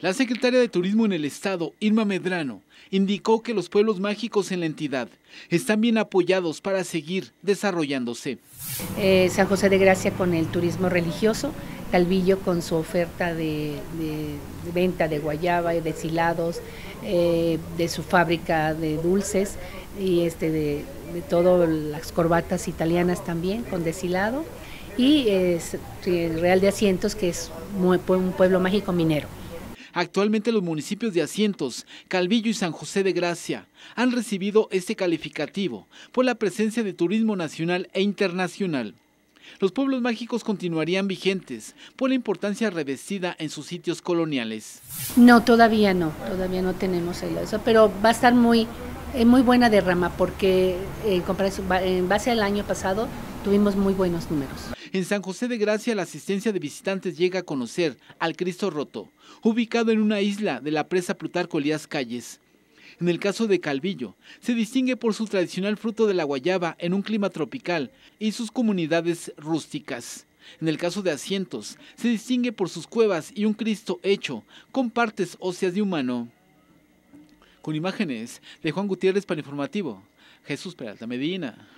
La secretaria de Turismo en el Estado, Irma Medrano, indicó que los pueblos mágicos en la entidad están bien apoyados para seguir desarrollándose. Eh, San José de Gracia con el turismo religioso, Calvillo con su oferta de, venta de guayaba y deshilados, eh, de su fábrica de dulces y este de, todas las corbatas italianas también con deshilado y Real de Asientos que es un pueblo mágico minero. Actualmente los municipios de Asientos, Calvillo y San José de Gracia han recibido este calificativo por la presencia de turismo nacional e internacional. Los pueblos mágicos continuarían vigentes por la importancia revestida en sus sitios coloniales. No, todavía no, todavía no tenemos eso, pero va a estar muy, eh, muy buena derrama porque en, en base al año pasado tuvimos muy buenos números. En San José de Gracia la asistencia de visitantes llega a conocer al Cristo Roto, ubicado en una isla de la presa Plutarco Elías Calles. En el caso de Calvillo, se distingue por su tradicional fruto de la guayaba en un clima tropical y sus comunidades rústicas. En el caso de Asientos, se distingue por sus cuevas y un Cristo hecho con partes óseas de humano. Con imágenes de Juan Gutiérrez para Informativo, Jesús Peralta Medina.